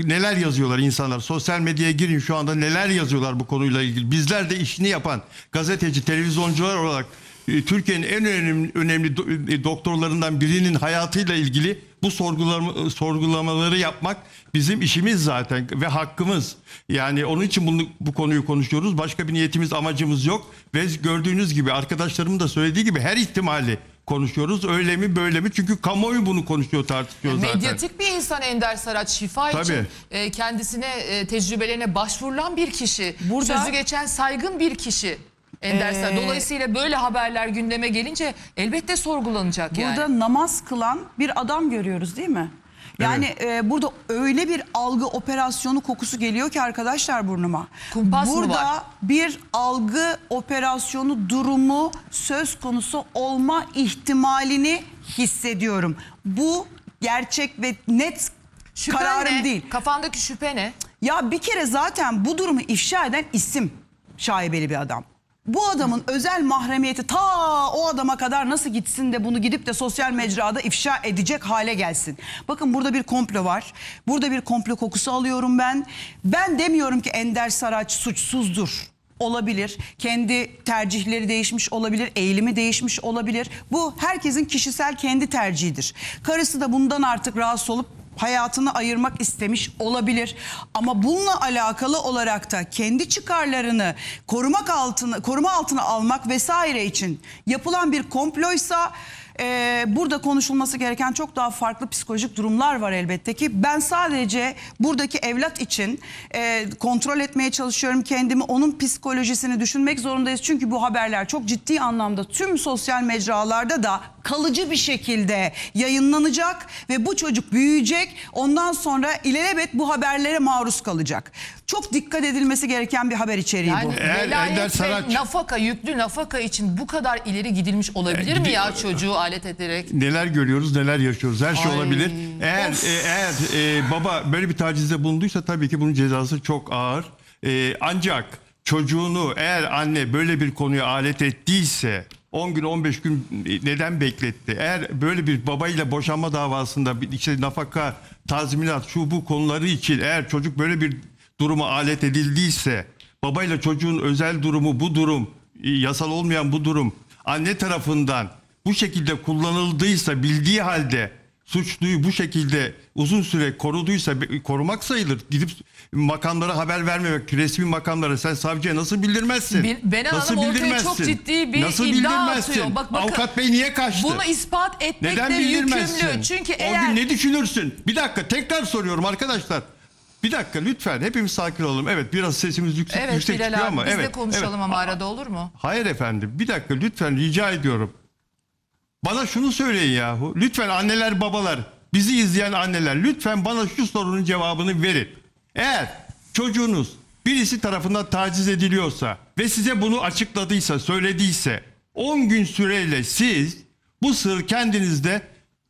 D: neler yazıyorlar insanlar? Sosyal medyaya girin şu anda neler yazıyorlar bu konuyla ilgili. Bizler de işini yapan gazeteci, televizyoncular olarak e, Türkiye'nin en önemli, önemli e, doktorlarından birinin hayatıyla ilgili bu sorgulama, sorgulamaları yapmak bizim işimiz zaten ve hakkımız. Yani onun için bunu, bu konuyu konuşuyoruz. Başka bir niyetimiz, amacımız yok. Ve gördüğünüz gibi arkadaşlarımın da söylediği gibi her ihtimali konuşuyoruz. Öyle mi böyle mi? Çünkü kamuoyu bunu konuşuyor, tartışıyor zaten.
A: Medyatik bir insan Ender Saraç şifa için
D: Tabii.
A: e, kendisine e, tecrübelerine başvurulan bir kişi.
E: Burada-
A: Sözü geçen saygın bir kişi. Ender Saraç.
E: Ee,
A: Dolayısıyla böyle haberler gündeme gelince elbette sorgulanacak yani.
E: Burada namaz kılan bir adam görüyoruz değil mi? Yani e, burada öyle bir algı operasyonu kokusu geliyor ki arkadaşlar burnuma.
A: Kumpas mı
E: burada
A: var?
E: bir algı operasyonu durumu söz konusu olma ihtimalini hissediyorum. Bu gerçek ve net
A: Şüphen
E: kararım
A: ne?
E: değil.
A: Kafandaki şüphe ne?
E: Ya bir kere zaten bu durumu ifşa eden isim şaibeli bir adam. Bu adamın özel mahremiyeti ta o adama kadar nasıl gitsin de bunu gidip de sosyal mecrada ifşa edecek hale gelsin. Bakın burada bir komplo var. Burada bir komplo kokusu alıyorum ben. Ben demiyorum ki Ender Saraç suçsuzdur. Olabilir. Kendi tercihleri değişmiş olabilir. Eğilimi değişmiş olabilir. Bu herkesin kişisel kendi tercihidir. Karısı da bundan artık rahatsız olup hayatını ayırmak istemiş olabilir. Ama bununla alakalı olarak da kendi çıkarlarını korumak altına koruma altına almak vesaire için yapılan bir komploysa e, burada konuşulması gereken çok daha farklı psikolojik durumlar var elbette ki. Ben sadece buradaki evlat için e, kontrol etmeye çalışıyorum kendimi. Onun psikolojisini düşünmek zorundayız. Çünkü bu haberler çok ciddi anlamda tüm sosyal mecralarda da kalıcı bir şekilde yayınlanacak ve bu çocuk büyüyecek. Ondan sonra ilelebet bu haberlere maruz kalacak. Çok dikkat edilmesi gereken bir haber içeriği bu.
A: Yani
D: Eğer
A: velayet
D: Ender
A: ve
D: Saraç-
A: nafaka, yüklü nafaka için bu kadar ileri gidilmiş olabilir mi
D: gidi-
A: ya çocuğu alet ederek?
D: neler görüyoruz, neler yaşıyoruz. Her şey
A: Ay,
D: olabilir. Eğer e, eğer e, baba böyle bir tacizde bulunduysa tabii ki bunun cezası çok ağır. E, ancak çocuğunu eğer anne böyle bir konuya alet ettiyse 10 gün 15 gün neden bekletti? Eğer böyle bir babayla boşanma davasında bir işte nafaka, tazminat şu bu konuları için eğer çocuk böyle bir duruma alet edildiyse babayla çocuğun özel durumu bu durum e, yasal olmayan bu durum anne tarafından bu şekilde kullanıldıysa bildiği halde suçluyu bu şekilde uzun süre koruduysa korumak sayılır. Gidip makamlara haber vermemek, resmi makamlara sen savcıya nasıl bildirmezsin?
A: Bil- Benan
D: nasıl
A: Hanım
D: bildirmezsin?
A: çok ciddi bir
D: nasıl
A: iddia atıyor. Bak, bakın,
D: Avukat bey niye kaçtı?
A: Bunu ispat etmekte
D: Neden bildirmezsin?
A: yükümlü. Çünkü
D: o
A: eğer
D: gün ne düşünürsün? Bir dakika tekrar soruyorum arkadaşlar. Bir dakika lütfen hepimiz sakin olalım. Evet biraz sesimiz yüksek,
A: Evet
D: yüksek
A: Bilal
D: çıkıyor
A: abi
D: ama
A: biz
D: evet.
A: de konuşalım
D: evet.
A: ama arada olur mu?
D: Hayır efendim bir dakika lütfen rica ediyorum. Bana şunu söyleyin yahu. Lütfen anneler babalar bizi izleyen anneler lütfen bana şu sorunun cevabını verin. Eğer çocuğunuz birisi tarafından taciz ediliyorsa ve size bunu açıkladıysa söylediyse 10 gün süreyle siz bu sır kendinizde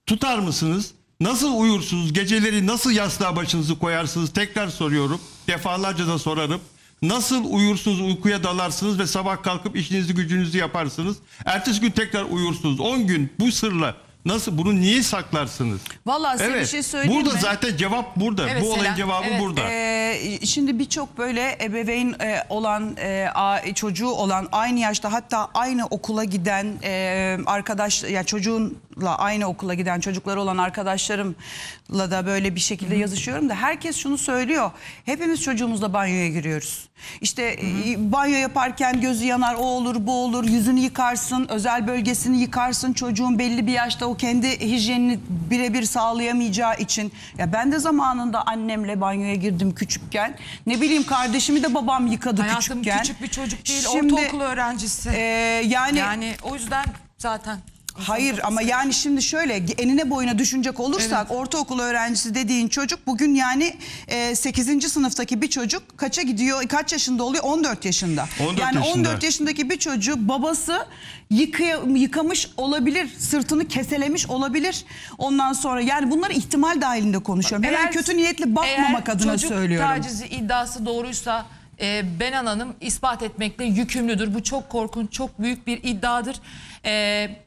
D: tutar mısınız? Nasıl uyursunuz? Geceleri nasıl yastığa başınızı koyarsınız? Tekrar soruyorum. Defalarca da sorarım. Nasıl uyursunuz, uykuya dalarsınız ve sabah kalkıp işinizi gücünüzü yaparsınız? Ertesi gün tekrar uyursunuz. 10 gün bu sırla nasıl bunu niye saklarsınız?
E: Vallahi size bir şey söyleyeyim
D: burada
E: mi?
D: zaten cevap burada.
A: Evet,
D: bu olayın
A: Selen,
D: cevabı
A: evet.
D: burada.
E: Ee, şimdi birçok böyle ebeveyn e, olan e, a- çocuğu olan aynı yaşta hatta aynı okula giden e, arkadaş ya çocuğun aynı okula giden çocukları olan arkadaşlarımla da böyle bir şekilde yazışıyorum da herkes şunu söylüyor. Hepimiz çocuğumuzla banyoya giriyoruz. İşte e, banyo yaparken gözü yanar, o olur, bu olur. Yüzünü yıkarsın, özel bölgesini yıkarsın. Çocuğun belli bir yaşta o kendi hijyenini birebir sağlayamayacağı için. Ya ben de zamanında annemle banyoya girdim küçükken. Ne bileyim kardeşimi de babam yıkadı
A: Hayatım
E: küçükken.
A: küçük bir çocuk değil,
E: Şimdi,
A: ortaokul öğrencisi.
E: e, yani
A: yani o yüzden zaten.
E: Hayır ama yani şimdi şöyle enine boyuna düşünecek olursak ortaokul öğrencisi dediğin çocuk bugün yani e, 8. sınıftaki bir çocuk kaça gidiyor kaç yaşında oluyor 14 yaşında.
D: 14
E: yani
D: yaşında.
E: 14 yaşındaki bir çocuğu babası yıkaya, yıkamış olabilir sırtını keselemiş olabilir ondan sonra yani bunları ihtimal dahilinde konuşuyorum. Hemen kötü niyetli bakmamak
A: eğer
E: adına
A: çocuk
E: söylüyorum.
A: tacizi iddiası doğruysa e, Benan Hanım ispat etmekle yükümlüdür. Bu çok korkunç, çok büyük bir iddiadır. E,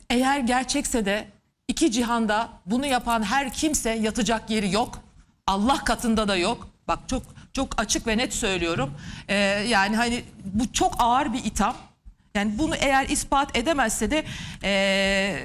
A: eğer gerçekse de iki cihanda bunu yapan her kimse yatacak yeri yok. Allah katında da yok. Bak çok çok açık ve net söylüyorum. E, yani hani bu çok ağır bir itham. Yani bunu eğer ispat edemezse de e,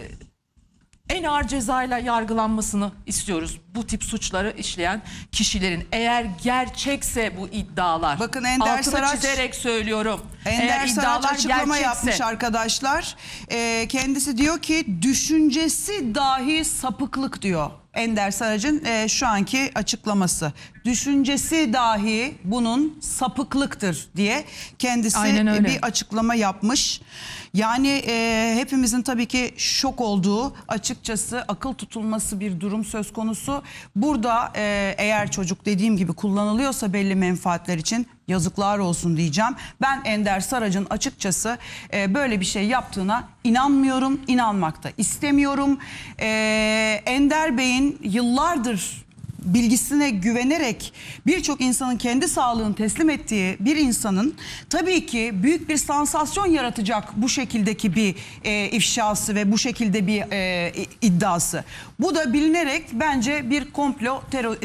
A: en ağır cezayla yargılanmasını istiyoruz. Bu tip suçları işleyen kişilerin eğer gerçekse bu iddialar.
E: Bakın Ender
A: altını
E: Saraç-
A: çizerek söylüyorum.
E: Ender
A: eğer
E: Saraç
A: iddialar
E: açıklama
A: gerçekse.
E: yapmış arkadaşlar. Ee, kendisi diyor ki düşüncesi dahi sapıklık diyor. Ender Saraç'ın e, şu anki açıklaması. Düşüncesi dahi bunun sapıklıktır diye kendisi
A: Aynen öyle.
E: bir açıklama yapmış. Yani e, hepimizin tabii ki şok olduğu açıkçası akıl tutulması bir durum söz konusu. Burada e, eğer çocuk dediğim gibi kullanılıyorsa belli menfaatler için yazıklar olsun diyeceğim. Ben Ender Sarac'ın açıkçası e, böyle bir şey yaptığına inanmıyorum, inanmakta istemiyorum. E, Ender Bey'in yıllardır bilgisine güvenerek birçok insanın kendi sağlığını teslim ettiği bir insanın tabii ki büyük bir sansasyon yaratacak bu şekildeki bir e, ifşası ve bu şekilde bir e, iddiası. Bu da bilinerek bence bir komplo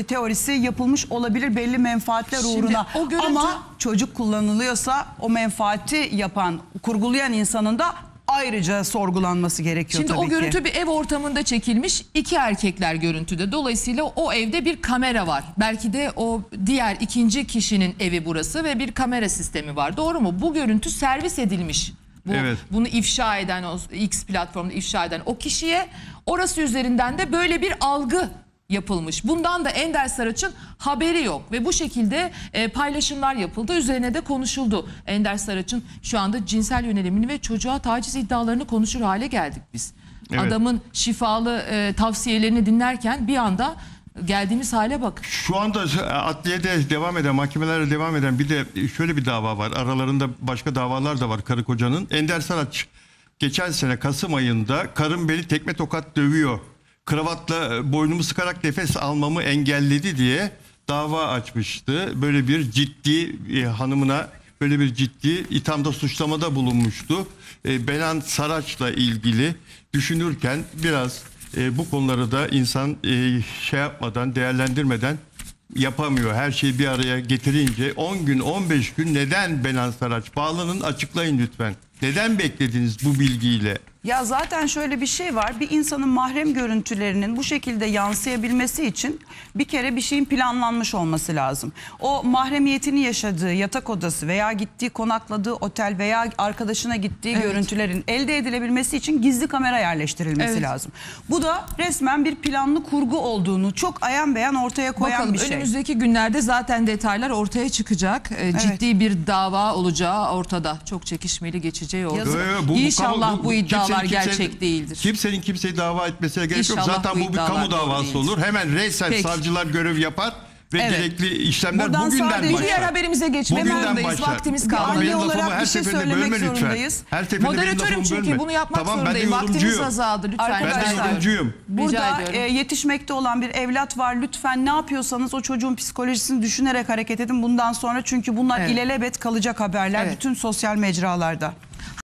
E: teorisi yapılmış olabilir belli menfaatler
A: Şimdi
E: uğruna.
A: o görüntü-
E: Ama çocuk kullanılıyorsa o menfaati yapan, kurgulayan insanın da ayrıca sorgulanması gerekiyor
A: Şimdi
E: tabii
A: o görüntü
E: ki.
A: bir ev ortamında çekilmiş. iki erkekler görüntüde. Dolayısıyla o evde bir kamera var. Belki de o diğer ikinci kişinin evi burası ve bir kamera sistemi var. Doğru mu? Bu görüntü servis edilmiş. Bu,
D: Evet.
A: Bunu ifşa eden, o X platformda ifşa eden o kişiye orası üzerinden de böyle bir algı yapılmış. Bundan da Ender Saraç'ın haberi yok ve bu şekilde e, paylaşımlar yapıldı. Üzerine de konuşuldu. Ender Saraç'ın şu anda cinsel yönelimini ve çocuğa taciz iddialarını konuşur hale geldik biz.
D: Evet.
A: Adamın şifalı e, tavsiyelerini dinlerken bir anda geldiğimiz hale bak.
D: Şu anda adliyede devam eden, mahkemelerde devam eden bir de şöyle bir dava var. Aralarında başka davalar da var karı kocanın. Ender Saraç geçen sene Kasım ayında karım beni tekme tokat dövüyor. Kravatla boynumu sıkarak nefes almamı engelledi diye dava açmıştı. Böyle bir ciddi e, hanımına böyle bir ciddi ithamda suçlamada bulunmuştu. E, Benan Saraç'la ilgili düşünürken biraz e, bu konuları da insan e, şey yapmadan değerlendirmeden yapamıyor. Her şeyi bir araya getirince 10 gün 15 gün neden Benan Saraç bağlanın açıklayın lütfen. Neden beklediniz bu bilgiyle?
E: Ya zaten şöyle bir şey var. Bir insanın mahrem görüntülerinin bu şekilde yansıyabilmesi için bir kere bir şeyin planlanmış olması lazım. O mahremiyetini yaşadığı yatak odası veya gittiği konakladığı otel veya arkadaşına gittiği
A: Evet.
E: görüntülerin elde edilebilmesi için gizli kamera yerleştirilmesi
A: Evet.
E: lazım. Bu da resmen bir planlı kurgu olduğunu çok ayan beyan ortaya koyan
A: Bakalım
E: bir şey.
A: önümüzdeki günlerde zaten detaylar ortaya çıkacak. E, Ciddi bir dava olacağı ortada. Çok çekişmeli
E: Yazık.
D: Yo, yo, bu- bu
A: İnşallah
D: kamu-
A: bu, iddialar
D: kimsenin- kimsenin-
A: gerçek değildir.
D: Kimsenin kimseyi dava etmesine gerek yok.
A: İnşallah
D: Zaten
A: bu
D: bu, bir
A: iddialar
D: kamu
A: doğru
D: davası
A: değildir.
D: olur. Hemen reysen
A: Peki.
D: savcılar görev yapar ve
A: Evet.
D: gerekli işlemler
E: Buradan
D: bugünden
E: sadece-
D: başlar.
A: Diğer haberimize geçmek
D: Bugünden
A: zorundayız.
D: başlar.
A: Vaktimiz kaldı.
D: Ama
E: anne
D: benim
E: olarak
D: lafımı her
E: bir şey
D: seferinde
E: söylemek
D: bölme lütfen.
E: zorundayız.
D: Her seferinde benim
A: Moderatörüm
D: lafımı
A: çünkü
D: bölme.
A: bunu yapmak
D: tamam, ben de
A: zorundayım. Vaktimiz
D: yorumcuyum.
A: azaldı. Lütfen
E: Arkadaşlar,
D: Ben de yorumcuyum.
E: Burada
A: ediyorum.
E: e, yetişmekte olan bir evlat var. Lütfen ne yapıyorsanız o çocuğun psikolojisini düşünerek hareket edin bundan sonra. Çünkü bunlar
A: Evet.
E: ilelebet kalacak haberler
A: Evet.
E: bütün sosyal mecralarda.